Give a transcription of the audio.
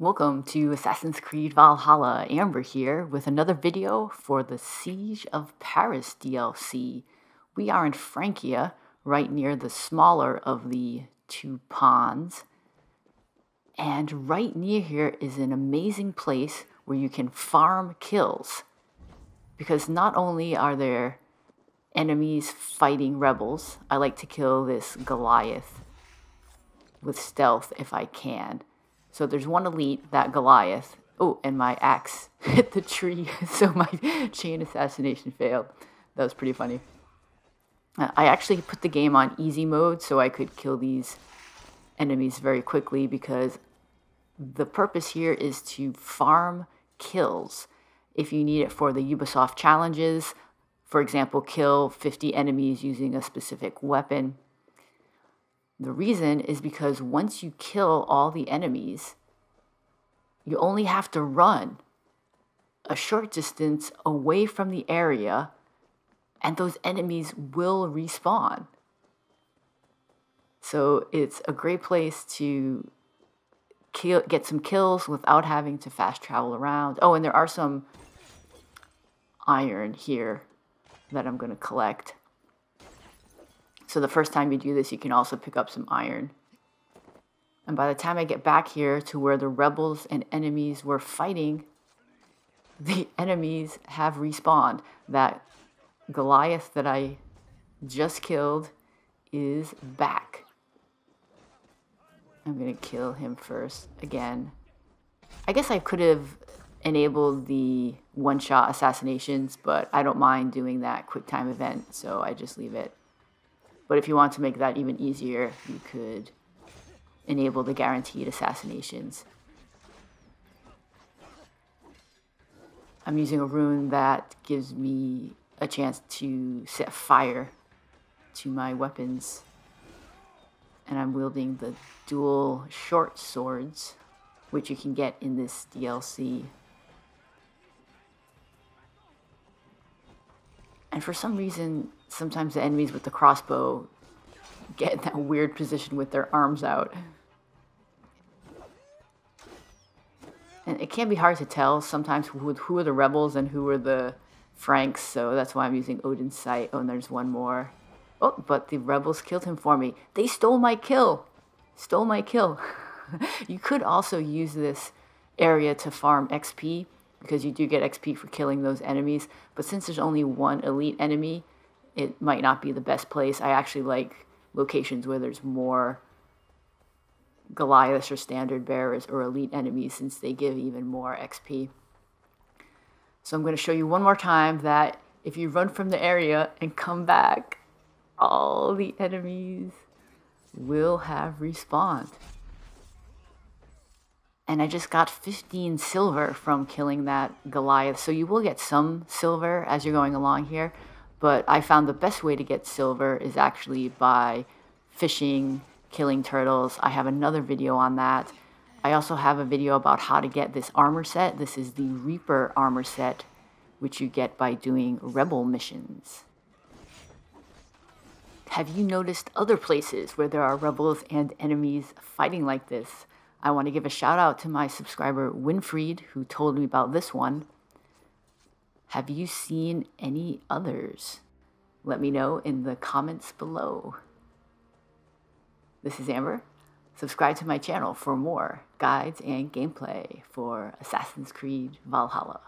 Welcome to Assassin's Creed Valhalla. Amber here with another video for the Siege of Paris DLC. We are in Francia, right near the smaller of the two ponds. And right near here is an amazing place where you can farm kills. Because not only are there enemies fighting rebels, I like to kill this Goliath with stealth if I can so there's one elite, that Goliath. Oh, and my axe hit the tree, so my chain assassination failed. That was pretty funny. Uh, I actually put the game on easy mode so I could kill these enemies very quickly because the purpose here is to farm kills. If you need it for the Ubisoft challenges, for example, kill 50 enemies using a specific weapon, the reason is because once you kill all the enemies, you only have to run a short distance away from the area, and those enemies will respawn. So it's a great place to kill, get some kills without having to fast travel around. Oh, and there are some iron here that I'm going to collect. So the first time you do this, you can also pick up some iron. And by the time I get back here to where the rebels and enemies were fighting, the enemies have respawned. That Goliath that I just killed is back. I'm going to kill him first again. I guess I could have enabled the one-shot assassinations, but I don't mind doing that quick time event, so I just leave it. But if you want to make that even easier, you could enable the guaranteed assassinations. I'm using a rune that gives me a chance to set fire to my weapons. And I'm wielding the dual short swords, which you can get in this DLC. And for some reason, sometimes the enemies with the crossbow get in that weird position with their arms out. And it can be hard to tell sometimes who, who are the rebels and who are the Franks, so that's why I'm using Odin's Sight. Oh, and there's one more. Oh, but the rebels killed him for me. They stole my kill. Stole my kill. you could also use this area to farm XP because you do get XP for killing those enemies. But since there's only one elite enemy, it might not be the best place. I actually like locations where there's more Goliaths or standard bearers or elite enemies since they give even more XP. So I'm going to show you one more time that if you run from the area and come back, all the enemies will have respawned. And I just got 15 silver from killing that Goliath. So you will get some silver as you're going along here. But I found the best way to get silver is actually by fishing, killing turtles. I have another video on that. I also have a video about how to get this armor set. This is the Reaper armor set, which you get by doing rebel missions. Have you noticed other places where there are rebels and enemies fighting like this? I want to give a shout out to my subscriber Winfried, who told me about this one. Have you seen any others? Let me know in the comments below. This is Amber. Subscribe to my channel for more guides and gameplay for Assassin's Creed Valhalla.